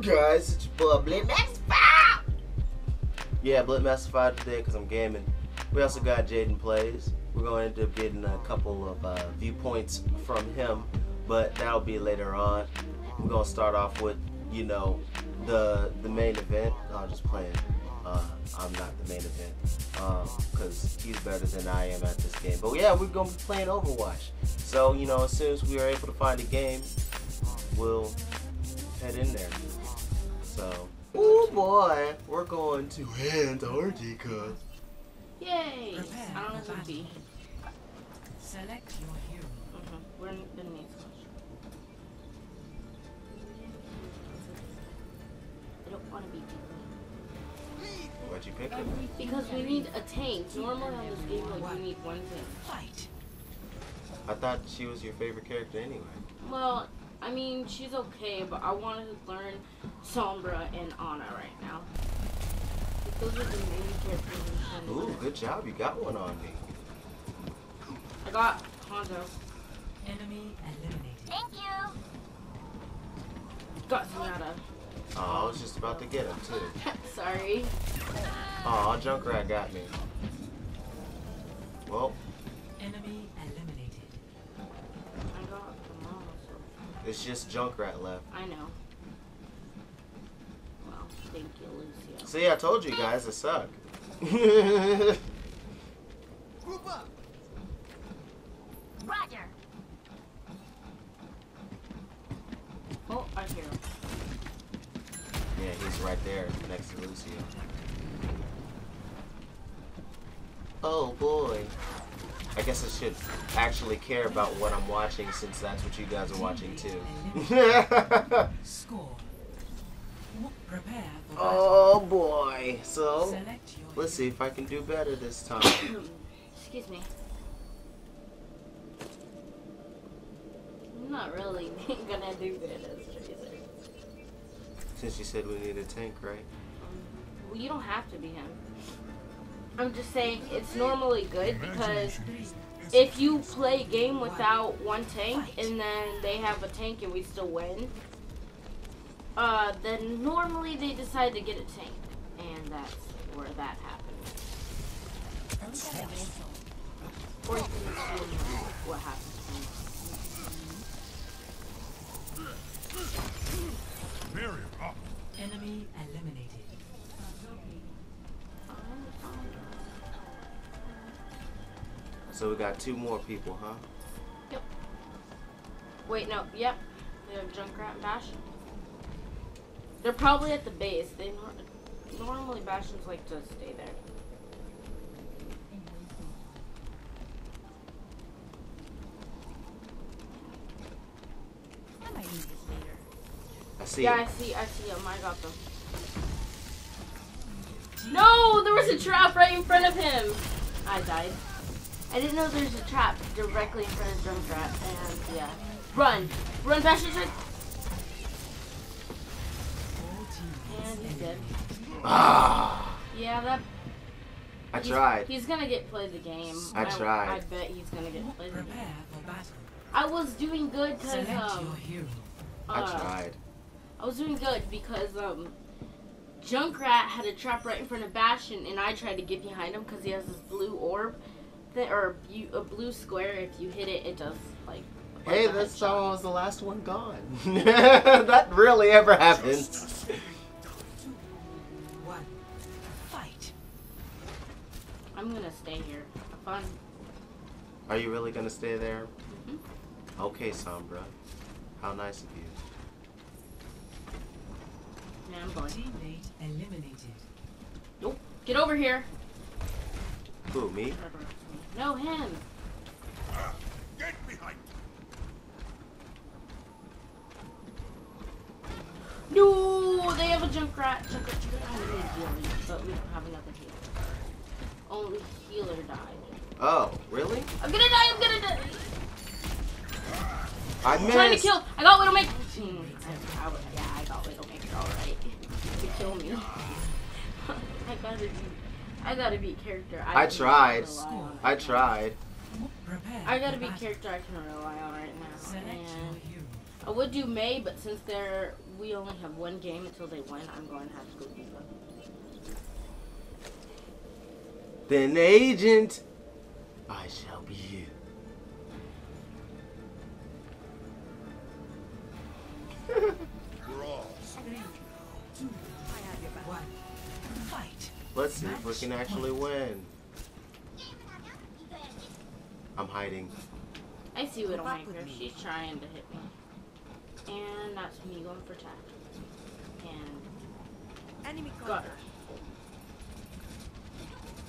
guys? It's your boy BlipMasta5. Yeah, BlipMasta5 today because I'm gaming. We also got Jaden Plays. We're going to end up getting a couple of uh, viewpoints from him, but that'll be later on. We're gonna start off with, you know, the the main event. I'm just playing. Uh, I'm not the main event because um, he's better than I am at this game. But yeah, we're gonna be playing Overwatch. So you know, as soon as we are able to find a game, we'll head in there. So, oh boy, we're going to Antarctica. Yay! I don't know to be. Select your hero. Mm-hmm. We're in the need so much. I don't want to be Why'd you pick him? Because we need a tank. Normally on this game, like, we need one tank. Fight. I thought she was your favorite character anyway. Well, I mean, she's okay, but I wanted to learn Sombra and Ana right now. Those are the main characters. Ooh, good job. You got one on me. I got Hanzo. Enemy eliminated. Thank you. Got Zenyatta. Oh, I was just about to get him too. Sorry. Oh, Junkrat got me. Well, Enemy eliminated. I got the mom, so it's just Junkrat left. I know. Well, thank you, Lucio. See, I told you guys, it sucked. Roger. Oh, I hear him. yeah, he's right there next to Lucio. Oh boy. I guess I should actually care about what I'm watching since that's what you guys are watching too. Score. Prepare for oh boy. So, let's see if I can do better this time. Excuse me. I'm not really gonna do good as Tracer. Since you said we need a tank, right? Well, you don't have to be him. I'm just saying it's normally good because if you play a game without one tank and then they have a tank and we still win, uh, then normally they decide to get a tank, and that's where that happens. Or you can assume what happens. Barrier up. enemy eliminated. So we got two more people, huh? Yep. Wait, no, yep. They have Junkrat and Bastion. They're probably at the base. They nor- normally Bastions like to stay there. I might need this later. I see yeah, him. I see. I see them. I got them. No, there was a trap right in front of him. I died. I didn't know there's a trap directly in front of Junkrat, and yeah. Run, run, Bastion! run. All And he's dead. Ah! Yeah, that. I he's- tried. He's gonna get played the game. I tried. I bet he's gonna get played the game. Prepare for battle. I was doing good because um, hero. I uh, tried. I was doing good because um, Junkrat had a trap right in front of Bastion, and I tried to get behind him because he has this blue orb, that, or you, a blue square. If you hit it, it does like. Hey, this headshot. time I was the last one gone. that really ever happens. Two, one. Fight. I'm gonna stay here. Have fun. Are you really gonna stay there? Mhm. Okay, Sombra. How nice of you. Yeah, I'm going. Teammate eliminated. Nope. Get over here. Who, me? No, him. Ah, get behind. No, they have a Junkrat. Junkrat, Junkrat. I need healing, but we don't have another healer. Only healer died. Oh, really? I'm gonna die. I'm gonna die. I I'm trying to missed. kill. I got Widowmaker. Hmm, I, I, yeah, I got Widowmaker. All right. To kill me. I gotta be. I gotta be character. I can tried. I tried. I gotta be character I can rely on right now. And. I would do Mei, but since they're we only have one game until they win, I'm going to have to go D.Va. Then agent, I shall be you. Let's see if we can actually win. I'm hiding. I see Widowmaker. She's trying to hit me. And that's me going for attack. And Enemy got her.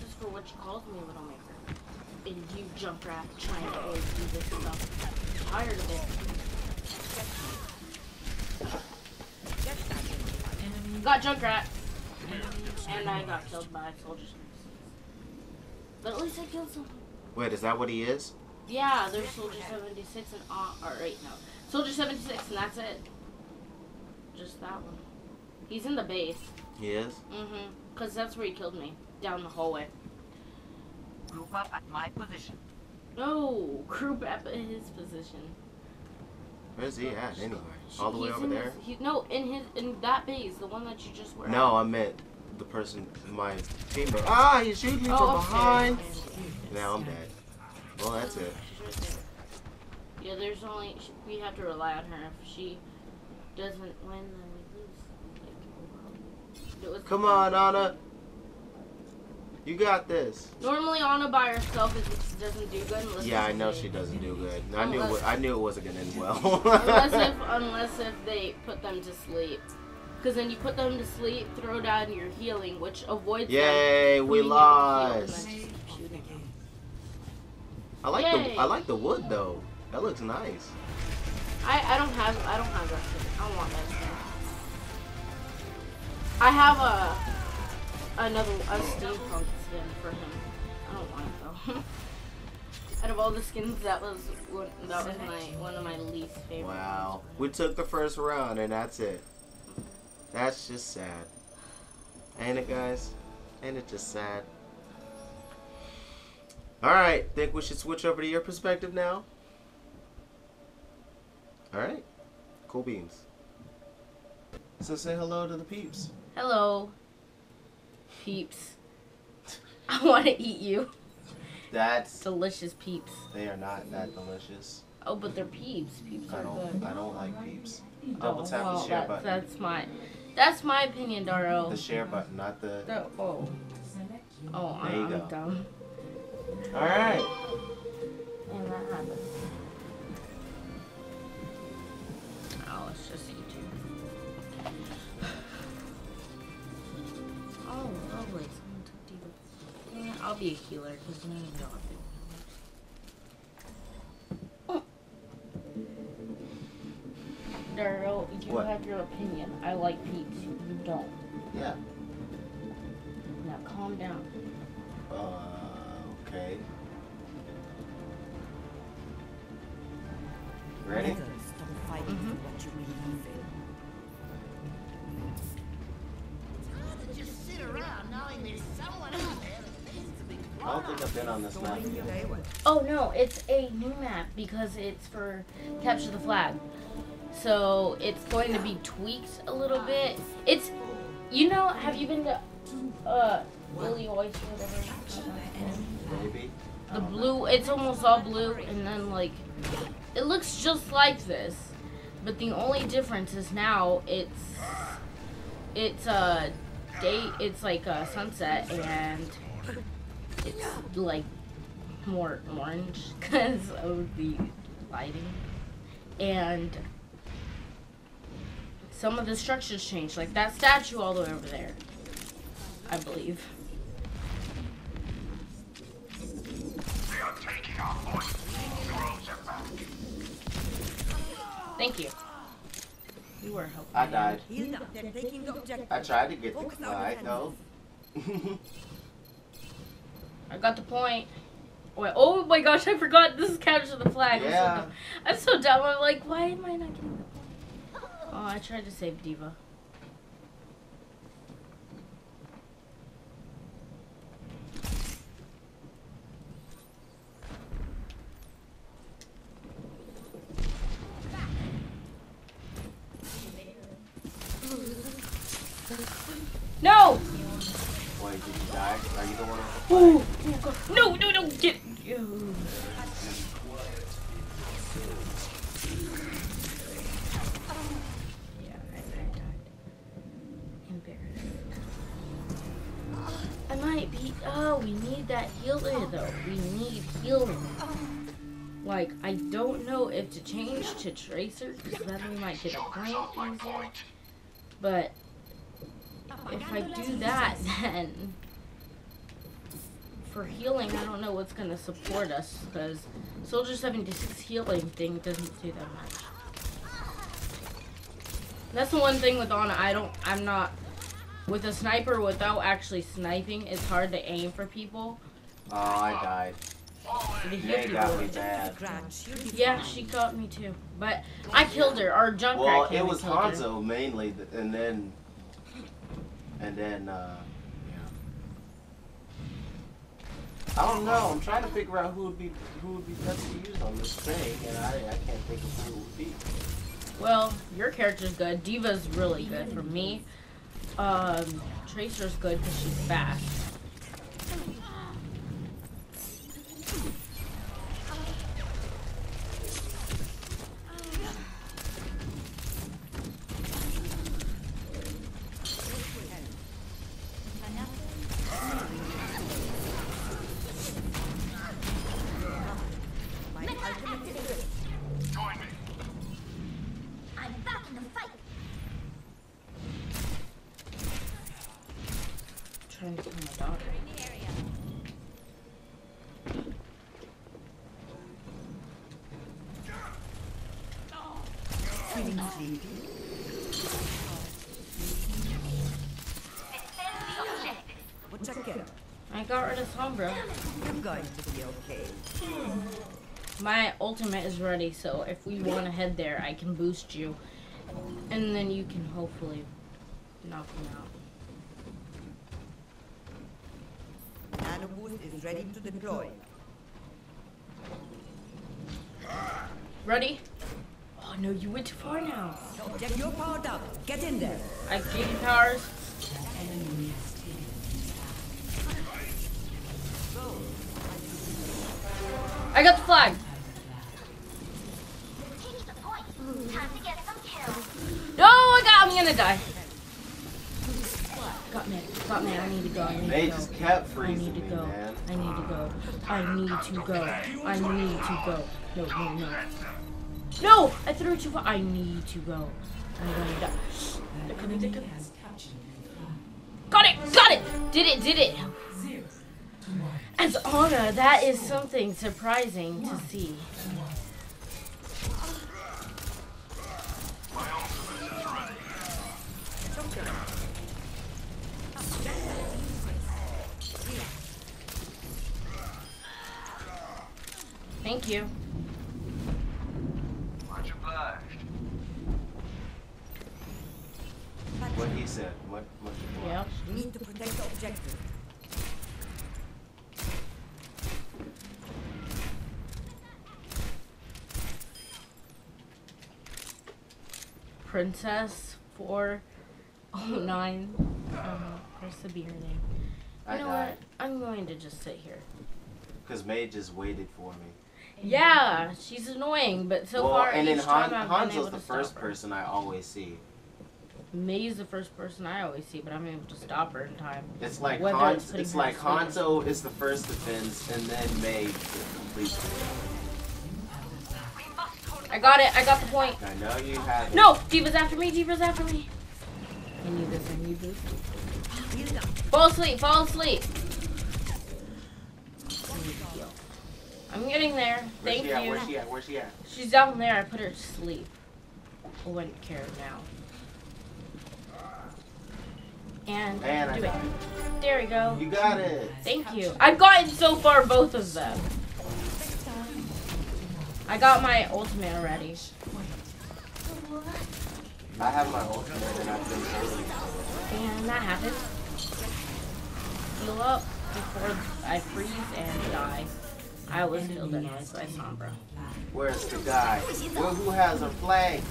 Just for what you called me, Widowmaker. And you Junkrat trying to always do this stuff. Tired of it. Got Junkrat. And I got killed by soldiers. But at least I killed someone. Wait, is that what he is? Yeah, there's Soldier 76 and uh, or wait, no. Soldier 76 and that's it. Just that one. He's in the base. He is? Mm-hmm. Cause that's where he killed me. Down the hallway. Group up at my position. No, group up at his position. Where's he at anyway? All the way He's over in there? His, he, no, in his in that base, the one that you just were. No, I meant the person, my teammate. Ah, he's shooting me at. from Oh, behind. upstairs. Now I'm dead. Well, that's it. She's right there. Yeah, there's only we have to rely on her. If she doesn't win, then we lose. Was Come on, Ana. You got this. Normally, Ana by herself is, doesn't do good. Unless Yeah, I know she doesn't do good. I knew. It, I knew it wasn't gonna end well. unless if unless if they put them to sleep. Because then you put them to sleep, throw down your healing, which avoids Yay, we being able to heal and lost. then just keep shooting. I like Yay. the. I like the wood though. That looks nice. I, I don't have I don't have resting. I don't want resting. I have a another a steampunk skin for him. I don't want it though. Out of all the skins, that was one, that was my one of my least favorite. Wow. We took the first round and that's it. That's just sad. Ain't it, guys? Ain't it just sad? Alright, think we should switch over to your perspective now? Alright. Cool beans. So say hello to the peeps. Hello, peeps. I want to eat you. That's Delicious peeps. they are not that delicious. Oh, but they're peeps. Peeps I are don't good. I don't like peeps. Oh, Double Oh, tap well, the share that- button. That's my, that's my opinion, Daro. The share button, not the The- oh, oh, There I'm go. dumb. Alright. And be a healer because you know you don't have to. Daryl, you What? have your opinion. I like peeps. You don't. Yeah. Now calm down. Don't think I've been on this map. Oh no, it's a new map because it's for capture the flag. So it's going to be tweaked a little bit. It's you know, have you been to uh Willie Oyster whatever? Maybe. The blue it's almost all blue and then like it looks just like this. But the only difference is now it's it's uh day it's like a sunset and it's like more orange because of the lighting and some of the structures changed like that statue all the way over there i believe They are taking our point. Trolls are back. thank you you were helping I me. died. Heal up, they're taking the objective. I tried to get the Focus on flag though. i got the point Wait, oh my gosh i forgot this is capture the flag I'm so Yeah. dumb. i'm so dumb i'm like why am i not getting the point oh i tried to save D.Va No! Wait, did you die? Are you the one? Ooh, oh God. No, no, no, get. Ew. Yeah, I, died. I might be. Oh, we need that healer though. We need healing. Like, I don't know if to change to Tracer because then we might get a point easier. But if I do that, then for healing, I don't know what's gonna support us because Soldier 76 healing thing doesn't do that much. That's the one thing with Ana. I don't. I'm not with a sniper without actually sniping. It's hard to aim for people. Oh, I died. To heal got me bad. Grant, she'll be Yeah, she got me too. But I killed her. Or Junkrat Well, it was. Hanzo mainly, and then, and then, uh, yeah. I don't know. I'm trying to figure out who would be who would be best to use on this thing, and I, I can't think of who it would be. Well, your character's good. D.Va's really good for me. Um, Tracer's good because she's fast. my ultimate is ready. Join me. I'm back in the fight. trying to kill my daughter. Feeling sleepy? What's a killer? I got rid of Sombra. You're going to be okay. My ultimate is ready, so if we want to head there, I can boost you. And then you can hopefully knock him out. Nano boost is ready to deploy. Ready? Oh no, you went too far now. Object, you're powered up. Get in there. I gave you powers. I got the flag. I'm gonna die. Got me. Got me. I need to go. I need They to go. just kept I need to me, go. man. I need to go. I need to go. I need to go. No, no, no. No! I threw it too far. I need to go. I'm gonna die. They're coming, they're coming. Got it! Got it! Did it, did it! As Ana, that is something surprising to see. Thank you. Much obliged. What he said. What? what Yep. We need to protect the objective. Princess 409. Um, where's the beer name? I You know died what? I'm going to just sit here. because Mei just waited for me. Yeah, she's annoying, but so well, far and then Han, time I've been able Hanzo's the first person I always see. Mei's the first person I always see, but I'm able to stop her in time. It's like Whether Han, it's it's like. Hanzo is the first defense, and then Mei completes it. I got it. I got the point. I know you have it. No, D.Va's after me. D.Va's after me. I need this. I need this. Fall asleep. Fall asleep. I need to heal. I'm getting there. Where's Thank you. Where's she at? Where's she at? She's down there. I put her to sleep. I wouldn't care now. And, I do it. died. There we go. You got it. Thank you. I've gotten so far both of them. I got my ultimate already. I have my ultimate, and I've been it. And that happened. Heal up before I freeze and die. I was healed anyways by Sombra. Where's the guy? Well, who has a flag?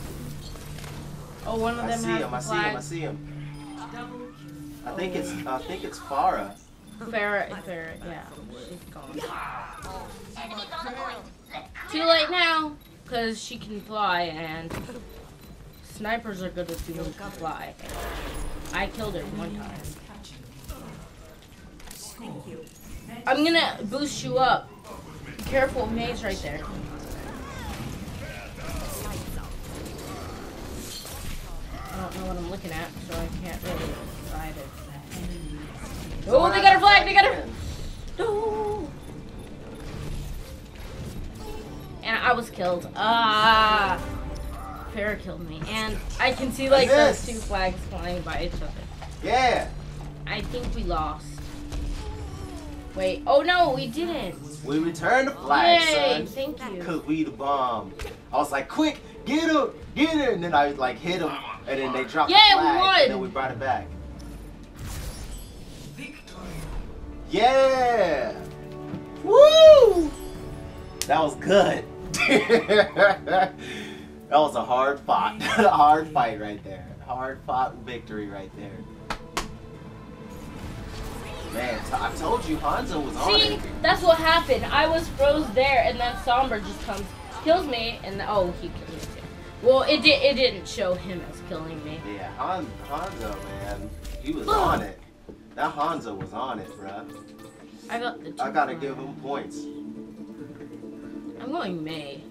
Oh, one of I them see has him. the I see him. I flag. see him. I think it's I think it's Pharah. Pharah, Pharah, yeah, she's gone. Too late now, because she can fly, and snipers are good with people who can fly. I killed her one time. I'm gonna boost you up. Be careful, Mei's right there. I don't know what I'm looking at, so I can't really decide it. Oh, they got her flag! They got her! No! And I was killed. Ah! Pharah killed me. And I can see like those two flags flying by each other. Yeah. I think we lost. Wait. Oh no, we didn't. We returned the flag, Yay! son. Thank you. Cause we the bomb. I was like, quick, get him, get him, and then I like hit him, and then they dropped Yeah, the we flag, won. and then we brought it back. Victory. Yeah. Woo! That was good. that was a hard fought, a hard fight right there. Hard fought victory right there. Man, I told you Hanzo was on See, it. that's what happened. I was froze there, and then Sombra just comes, kills me, and oh, he killed me too. Well, it did. It didn't show him as killing me. Yeah, Han, Hanzo, man, he was on it. That Hanzo was on it, bruh. I got the. I gotta flags. give him points. I'm going Mei.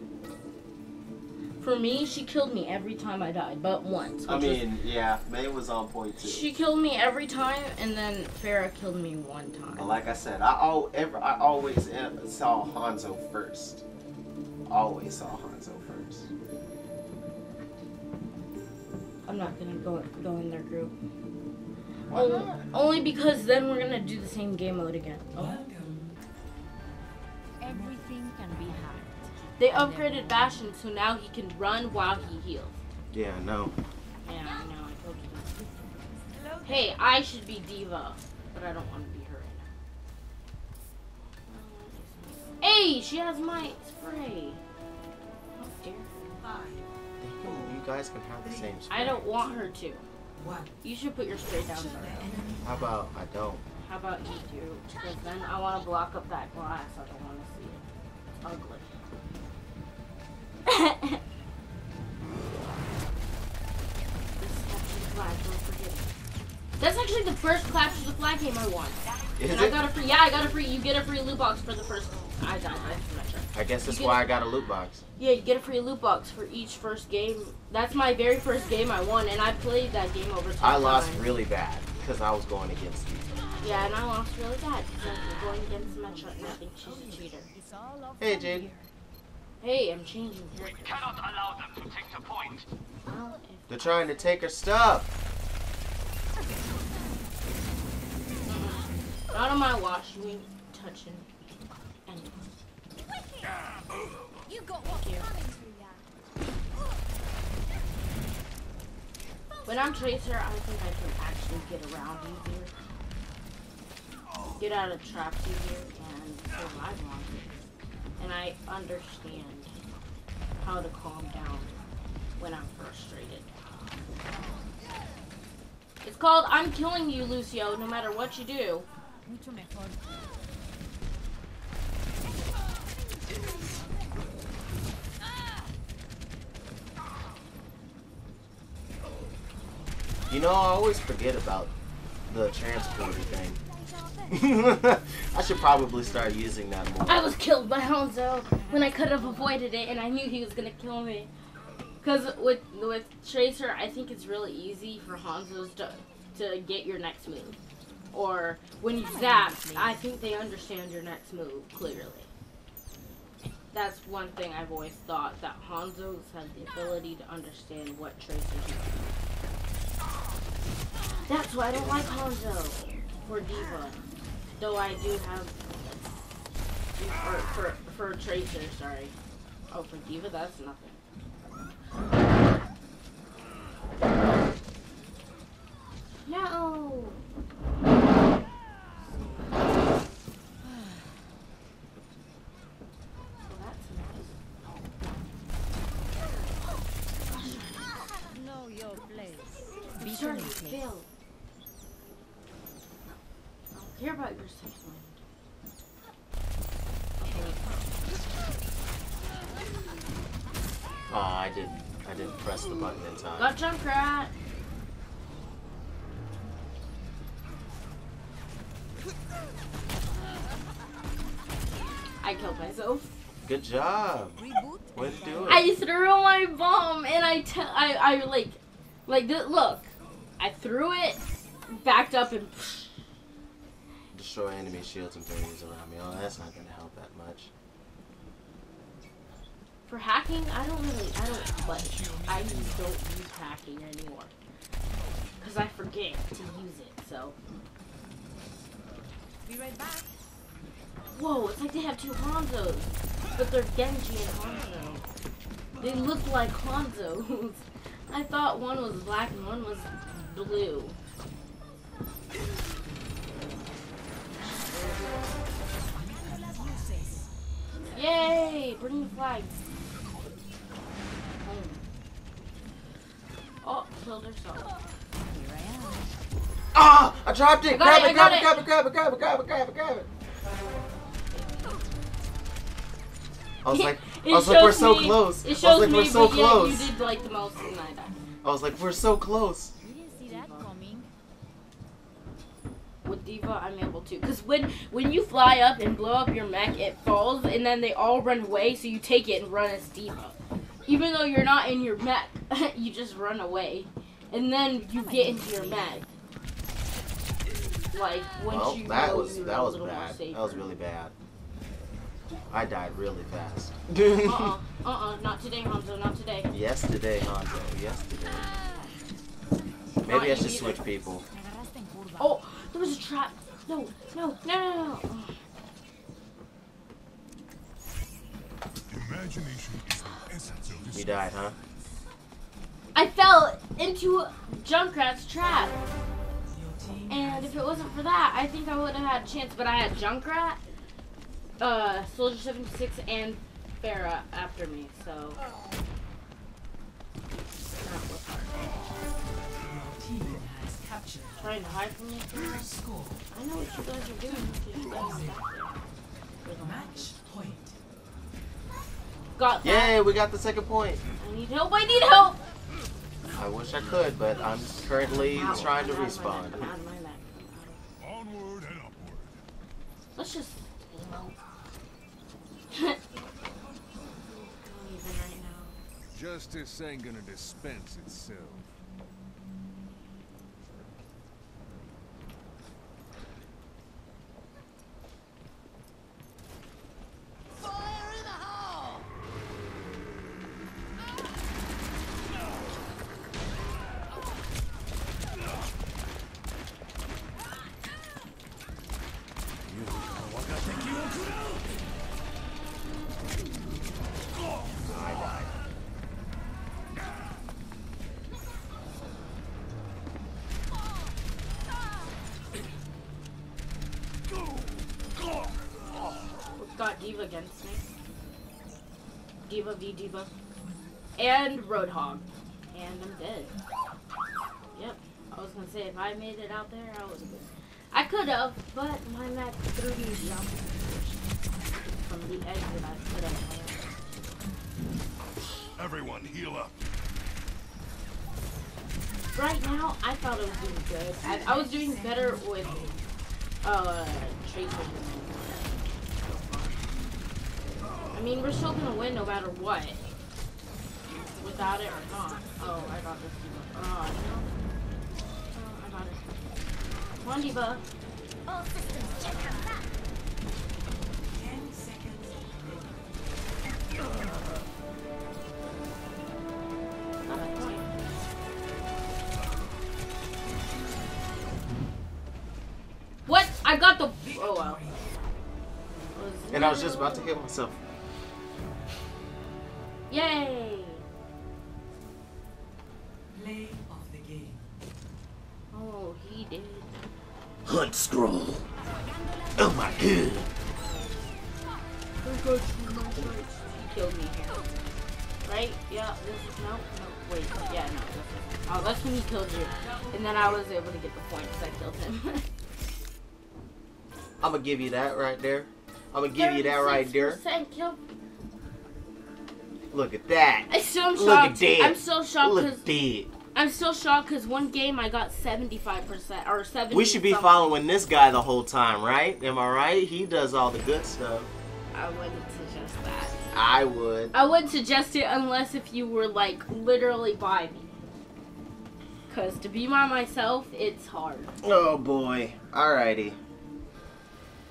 For me, she killed me every time I died, but once. I which was- mean, yeah, Mei was on point too. she killed me every time, and then Pharah killed me one time. But time. like I said, I al- ever, I always saw Hanzo first. Always saw Hanzo first. I'm not gonna go go in their group. Why Only, not? only because then we're gonna do the same game mode again. Oh. They upgraded Bastion, so now he can run while he heals. Yeah, no. Yeah, I know. I told you that. Hey, I should be D.Va, but I don't want to be her right now. Hey, she has my spray. How dare her. You guys can have the same. spray. I don't want her to. What? You should put your spray down first. How about I don't? How about you do? Because then I want to block up that glass. I don't want to see it. It's ugly. That's actually the first capture the flag game I won. Is And I it? got a free. Yeah, I got a free. You get a free loot box for the first. I died. I'm not sure. I guess that's why get- I got a loot box. Yeah, you get a free loot box for each first game. That's my very first game I won, and I played that game over 10 I lost times. really bad because I was going against you. Yeah, and I lost really bad because I was going against Metro, and I think she's a cheater. Of Hey, Jade. Hey, I'm changing We cannot allow them to take the point. They're trying to take her stuff. not on my watch, you ain't touching anyone. You got what's Here. coming to ya. When I'm Tracer, I think I can actually get around easier. Get out of traps easier and survive longer. And I understand how to calm down when I'm frustrated. It's called I'm killing you, Lucio, no matter what you do. Mucho mejor. You know, I always forget about the transporter thing. I should probably start using that more. I was killed by Hanzo when I could have avoided it, and I knew he was gonna kill me. Cause with with Tracer, I think it's really easy for Hanzo's to to get your next move, or when you zap, I think they understand your next move clearly. That's one thing I've always thought that Hanzo's have the ability to understand what Tracer's doing. That's why I don't like Hanzo for D.Va, though I do have for, for, for Tracer, sorry. Oh, for D.Va, that's nothing. No! Oh. Well, that's nice. Know your place. Be Be sure sure to fail. Hear about your second wind. Oh, I didn't. I didn't press the button in time. Got Junkrat. I killed myself. Good job. Way to do it. I threw my bomb and I, t- I, I like, like th- look, I threw it, backed up and. Destroy enemy shields and barriers around me. Oh, that's not gonna help that much. For hacking, I don't really, I don't like, I don't use hacking anymore. Because I forget to use it, so. Be right back. Whoa, it's like they have two Hanzos, but they're Genji and Hanzo. They look like Hanzos. I thought one was black and one was blue. Yay! Bring the flag. Oh, killed herself. Here I am. Ah! I dropped it! Grab it, grab it, grab it, grab it, grab it, grab it, grab it, grab it. I was like, I was like, we're so me- close. It I was shows like, me, we're so but yet close. you did like the most and I died. I was like, we're so close. You didn't see that coming. with D.Va, I'm able to. Cause when when you fly up and blow up your mech, it falls, and then they all run away. So you take it and run as D.Va, even though you're not in your mech. you just run away, and then you get into your mech. Like once Well, you that know was you're that was bad. That was really bad. I died really fast. Uh uh uh uh not today, Hanzo, not today. Yesterday, Hanzo. Yesterday. Not Maybe I you should either. switch people. Me agarraste en curva. Oh, there was a trap. No, no, no, no, no. Oh. Imagination is the essence of this. You died, huh? I fell into Junkrat's trap. And if it wasn't for that, I think I would have had a chance. But I had Junkrat, uh, Soldier 76, and Pharah after me, so. That was hard. team has captured Trying to hide from me. I know what you guys are doing. Guys are. With a Match point. Got that. Yay, we got the second point. I need help. I need help. I wish I could, but I'm currently Ow, trying to I'm out of my respawn. map, I'm out of my map. I'm out of- Onward and upward. Let's just emote. Don't even right now. Justice ain't gonna dispense itself. D.Va against me. D.Va v D.Va. And Roadhog. And I'm dead. Yep. I was gonna say if I made it out there, I have been. I could have, but my map threw me the. From the exit, I could have. Everyone heal up. Right now, I thought I was doing good. I, I was doing better with uh Tracer. I mean, we're still gonna win no matter what. Without it or not. Oh, I got this D.Va. Oh, no. Oh, I got it. Come on, D.Va. All systems check out that. Ten seconds. Got. What? I got the. Oh, wow. And I was just about to kill myself. Yay! Play of the game. Oh, he did. Hunt scroll. Oh my god. He killed me. Right? Yeah, this is no, no, wait, yeah, no. This is, oh, that's when he killed you, and then I was able to get the point because I killed him. I'm gonna give you that right there. I'm gonna give you that right there. 36% kill. Look at that. I still am Look at shocked. that. I'm still shocked Look because. I'm still shocked because one game I got 75% or 70. We should be something. following this guy the whole time, right? Am I right? He does all the good stuff. I wouldn't suggest that. I would. I wouldn't suggest it unless if you were like literally by me. Cause to be by myself, it's hard. Oh boy. Alrighty.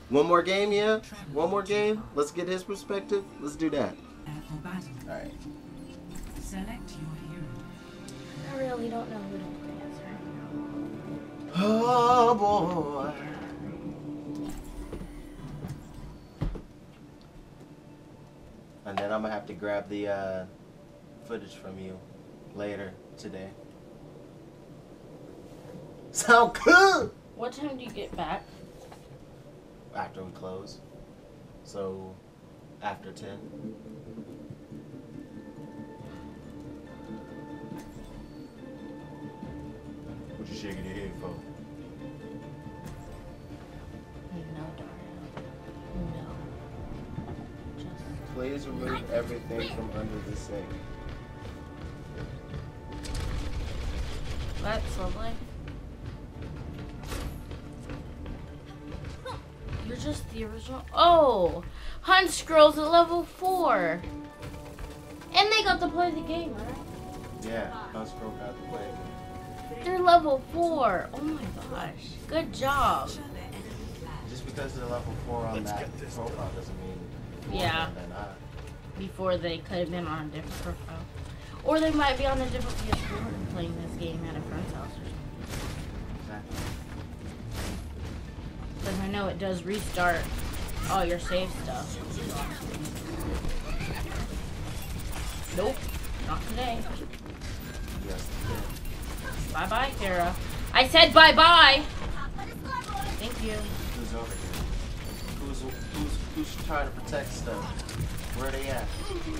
One more game, yeah? One more game? Let's get his perspective. Let's do that prepare for battle. Alright. Select your hero. I really don't know who to play as right now. Oh boy. And then I'm gonna have to grab the uh, footage from you later today. Sound cool! What time do you get back? After we close. So, after 10. Remove everything from under the sink. that's lovely. You're just the original. Oh, Hunt Scrolls at level four, and they got to play the game, right? Yeah, Hunt Scroll got to play. They're level four. Oh my gosh, good job. Just because they're level four on that profile doesn't mean Yeah. Before they could have been on a different profile, or they might be on a different PS4 and playing this game at a friend's house or something. Exactly. Because I know it does restart all your save stuff. Nope, not today. Bye bye, Kara. I said bye bye. Thank you. Who's over here? Who's who's who's trying to protect stuff? Where they at?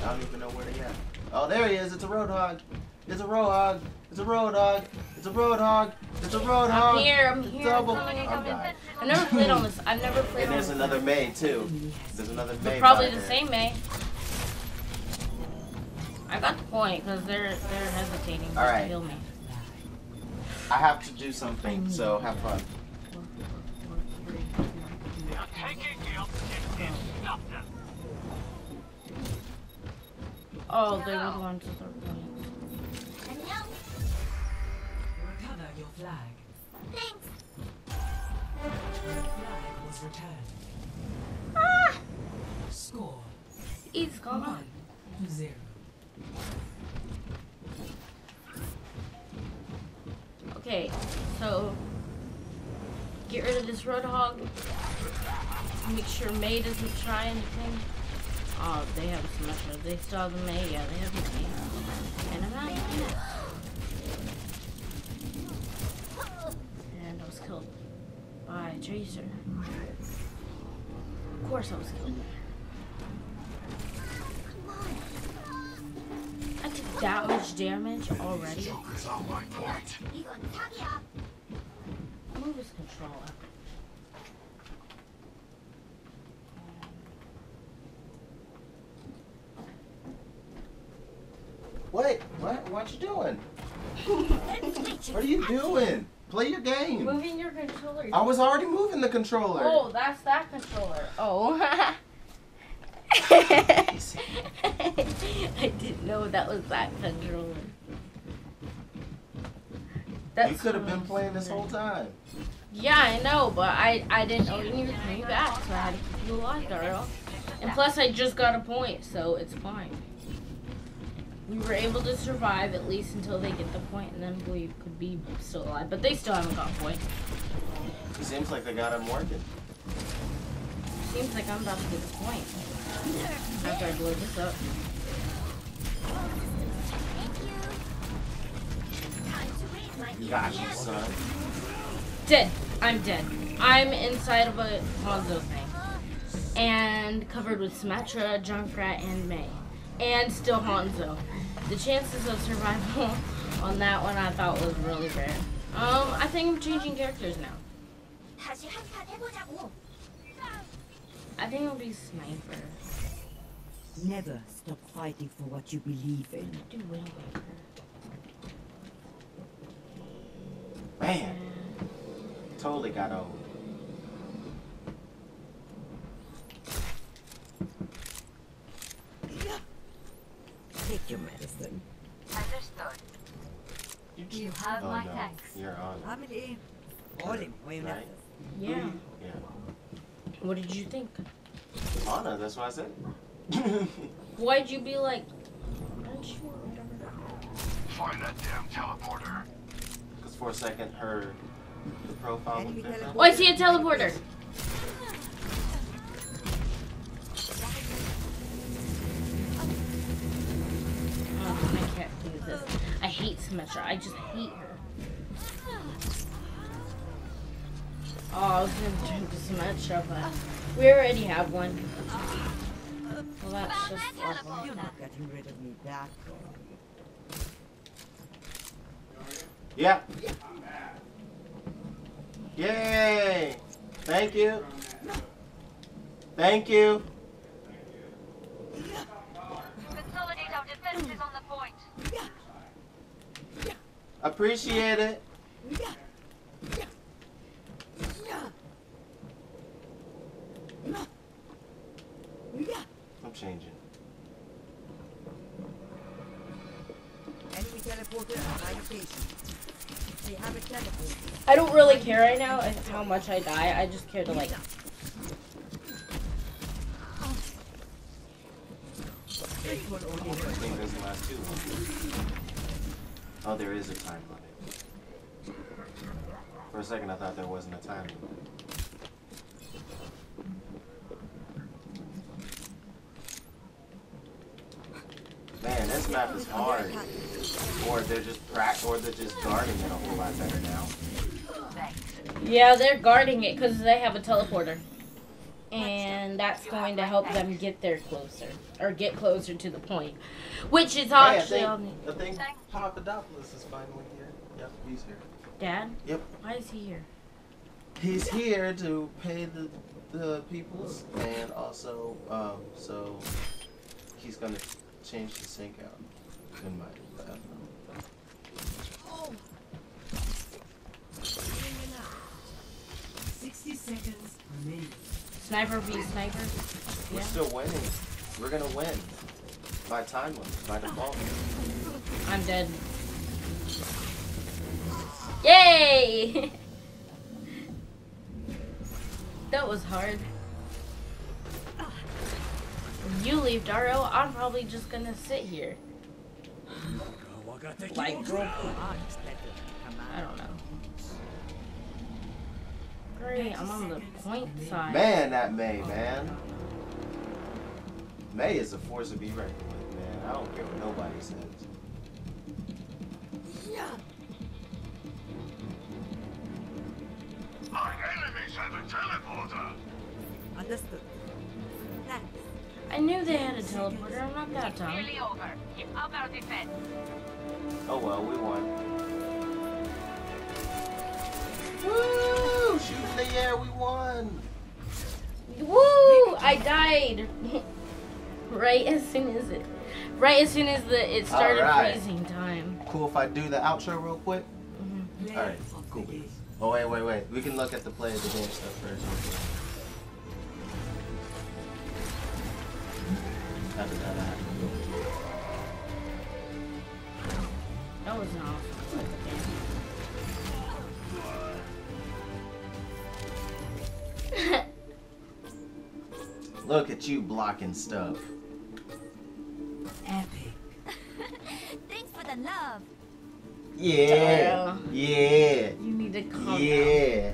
I don't even know where they at. Oh, there he is. It's a roadhog. It's a roadhog. It's a roadhog. It's a roadhog. It's a roadhog. I'm here. I'm here. I'm Double. coming. I'm I'm coming. dying. I've never played on this. I've never played And on there's this. another Mei too. There's another Mei. But probably the there. same Mei. I got the point because they're they're hesitating to All right. kill me. I have to do something, so have fun. They are taking the objective. Stop them. Oh, they were the ones with their points. Recover your flag. Your flag was returned. Ah! Score He's gone. one to zero. Okay, so get rid of this roadhog. Make sure Mei doesn't try anything. Oh, they have a Symmetra. They still have the Mei. Yeah, they have the Mei. And I'm yet. And I was killed by a Tracer. Of course I was killed. I took that much damage already. Joker's on my point. Move his controller. Wait, what? You doing? What are you doing? Play your game. Moving your controller. I was already moving the controller. Oh, that's that controller. Oh. I didn't know that was that controller. That's you could have been playing this whole time. Yeah, I know, but I I didn't know you were coming back, so I had to keep you alive, girl. And plus, I just got a point, so it's fine. We were able to survive at least until they get the point, and then we could be still alive. But they still haven't got a point. It seems like they got him working. Seems like I'm about to get the point. After I blow this up. Got you, son. Dead. I'm dead. I'm inside of a Hanzo thing. And covered with Symmetra, Junkrat, and Mei. And still Hanzo. The chances of survival on that one I thought was really rare. Um, I think I'm changing characters now. I think it'll be sniper. Never stop fighting for what you believe in. Do Wind Man, totally got old. Take your medicine. Understood. You have Oh my no, thanks. you're on. Family. Orden, voy a Right. Yeah. Yeah. What did you think? Ana, that's what I said. Why'd you be like? Aren't you? Find that damn teleporter. Because for a second, her the profile Enemy looked different. Oh, I see a teleporter. Symmetra. I just hate her. Oh, I was gonna turn to Symmetra, but we already have one. Well, that's just awful. You're not getting rid of me that way. Yeah. Yay! Thank you. Thank you. Consolidate our defenses on the point. Appreciate it. I'm changing. Enemy teleporter on. They have a teleporter. I don't really care right now how much I die. I just care to like. This one only I hurts. think doesn't last too long. Oh, there is a time limit. For a second, I thought there wasn't a time limit. Man, this map is hard. Or they're just prac, or they're just guarding it a whole lot better now. Yeah, they're guarding it because they have a teleporter, and that's going to help them get there closer or get closer to the point, which is Hey, I actually think, I think Papadopoulos is finally here. Yep, he's here. Dad. Yep. Why is he here? He's here to pay the the peoples, and also, um, so he's gonna change the sink out in my bathroom. Sixty seconds remaining. Sniper v sniper. We're Yeah. still winning. We're gonna win by time limit, by default. I'm dead. Yay! that was hard. You leave Dario, I'm probably just gonna sit here. Like. I don't know. Great, I'm on the point side. Man, that Mei, man. Mei is a force to be reckoned with, man. I don't care what nobody says. Teleporter. Understood. Thanks. I knew they had a teleporter, I'm not that dumb. Nearly over. Keep up our defense. Oh well, we won. Woo! Shoot in the air, we won! Woo! I died. right as soon as it, right as soon as the it started Alright. freezing time. Cool if I do the outro real quick? Mm-hmm. Play Alright, of cool. The game. Oh wait, wait, wait. We can look at the play of the game stuff first. How did that happen? That was an awesome game. Look at you blocking stuff. Epic. Thanks for the love. Yeah. Yeah. you need to calm down. Yeah.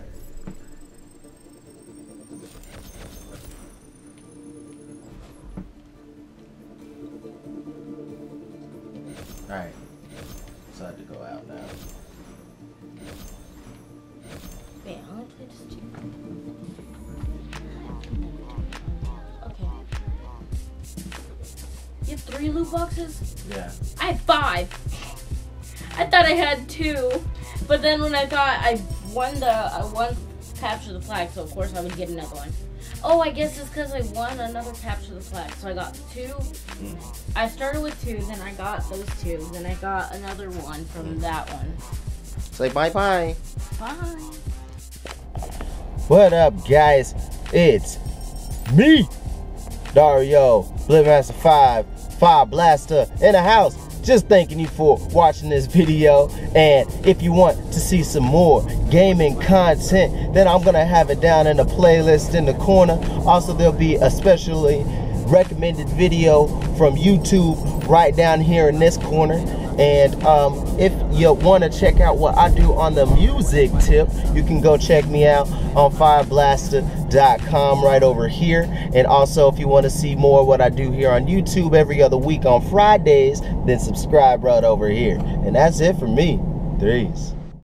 Alright. So I have to go out now. Wait, I'm gonna play this too. Okay. You have three loot boxes? Yeah. I have five. I thought I had two, but then when I thought I won the I won capture the flag, so of course I would get another one. Oh, I guess it's because I won another capture the flag. So I got two. Mm. I started with two, then I got those two, then I got another one from that one. Say bye bye. Bye. What up, guys? It's me, Dario, BlipMasta5, Fire Blaster, in the house. Just thanking you for watching this video. And if you want to see some more gaming content, then I'm to have it down in the playlist in the corner. Also, there'll be a specially recommended video from YouTube right down here in this corner. And um, if you want to check out what I do on the music tip, you can go check me out on fiyablasta.com right over here. And also, if you want to see more what I do here on YouTube every other week on Fridays, then subscribe right over here. And that's it for me. Threes.